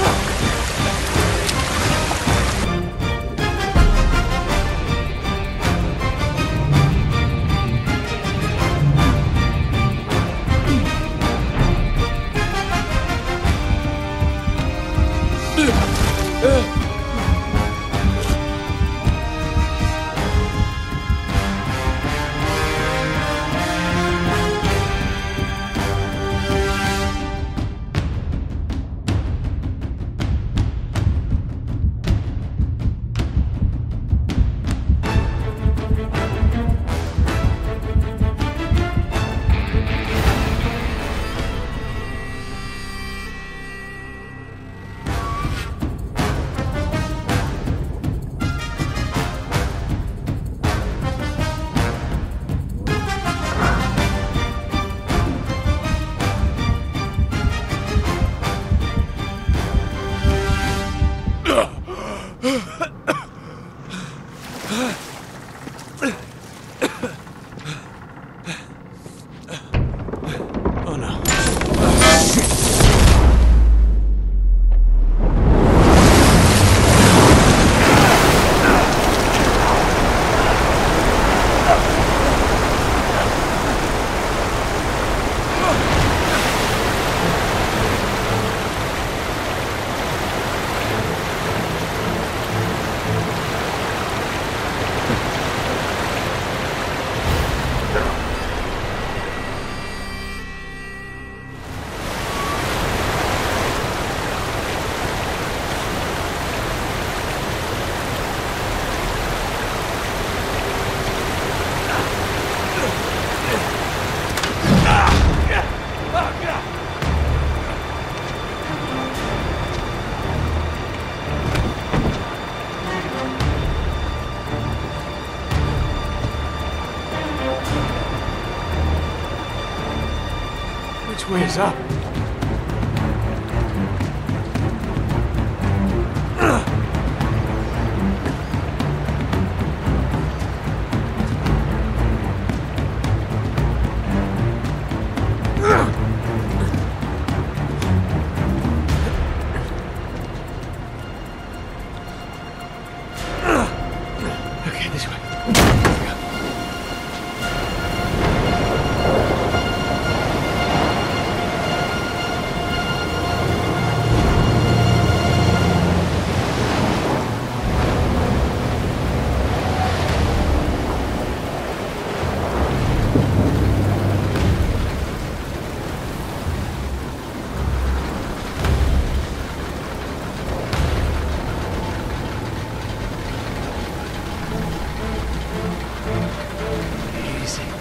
Oh. Which way is up? Easy.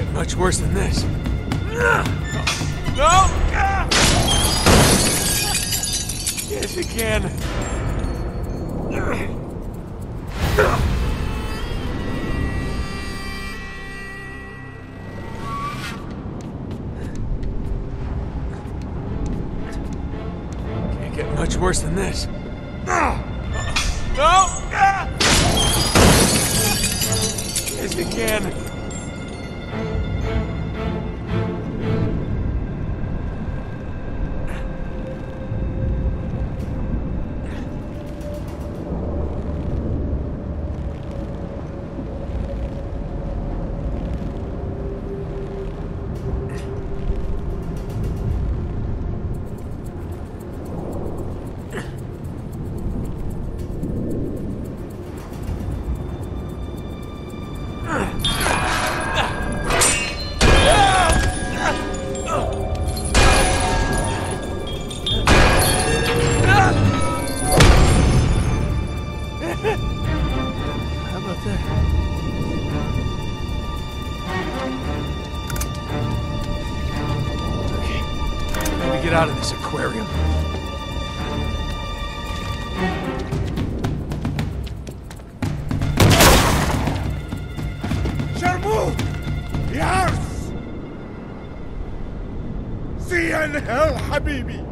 Get much worse than this. No! Yes, you can. Can't get much worse than this. No! Yes, you can. Get out of this aquarium. Shamu! Yes! See in hell, Habibi!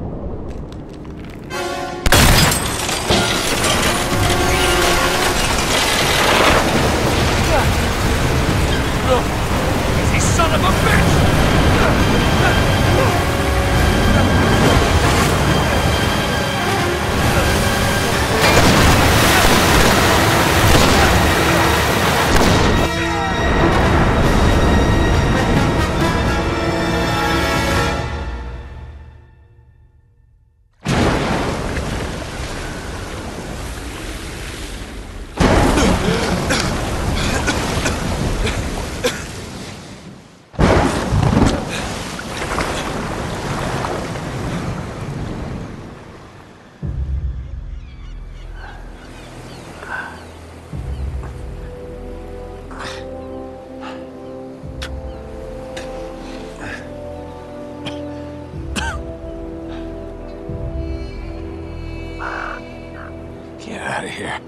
Here.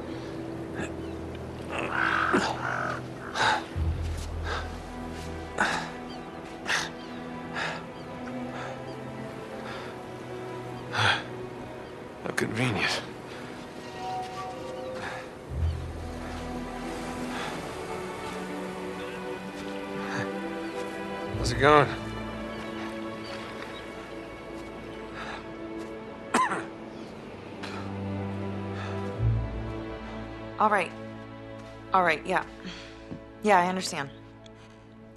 How convenient. How's it going? All right. All right, yeah. Yeah, I understand.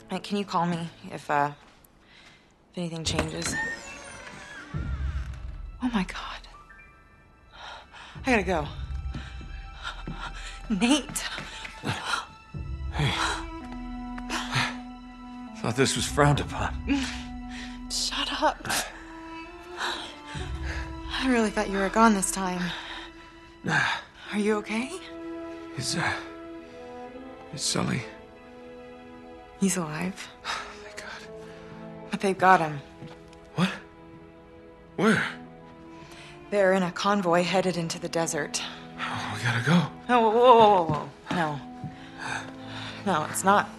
Uh, Can you call me if, uh, if anything changes? Oh my god. I gotta go. Nate! Hey. Thought this was frowned upon. Shut up. I really thought you were gone this time. Are you okay? Is, uh. Is Sully. He's alive. Thank God. But they've got him. What? Where? They're in a convoy headed into the desert. Oh, we gotta go. Oh, whoa, whoa, whoa, whoa, whoa. No. No, it's not.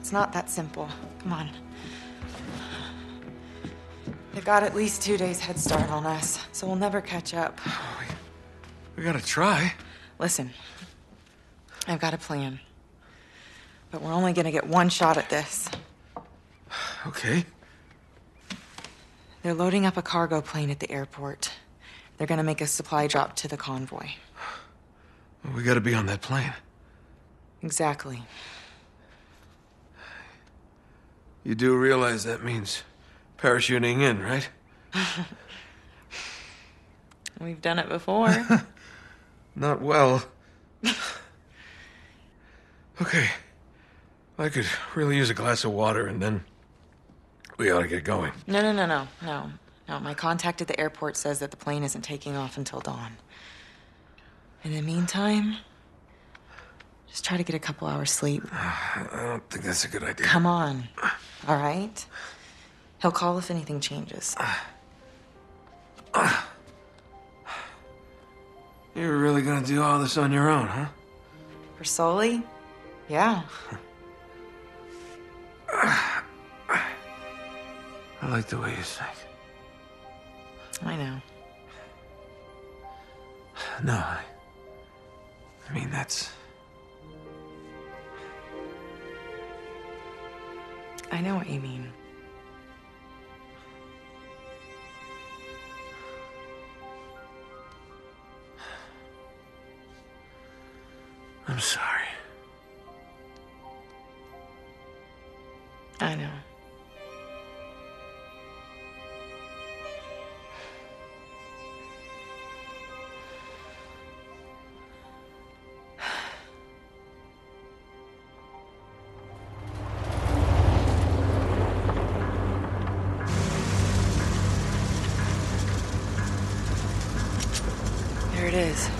It's not that simple. Come on. They've got at least two days head start on us, so we'll never catch up. We gotta try. Listen, I've got a plan. But we're only gonna get one shot at this. Okay. They're loading up a cargo plane at the airport. They're gonna make a supply drop to the convoy. Well, we gotta be on that plane. Exactly. You do realize that means parachuting in, right? We've done it before. Not well. okay. I could really use a glass of water and then we ought to get going. No, no, no, no, no. No, my contact at the airport says that the plane isn't taking off until dawn. In the meantime, just try to get a couple hours sleep. I don't think that's a good idea. Come on. All right? He'll call if anything changes. You're really gonna do all this on your own, huh? For Sully? Yeah. I like the way you think. I know. No, I. I mean, that's. I know what you mean. I'm sorry. I know. There it is.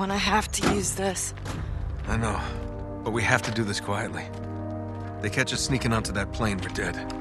I want to have to use this. I know. But we have to do this quietly. They catch us sneaking onto that plane, we're dead.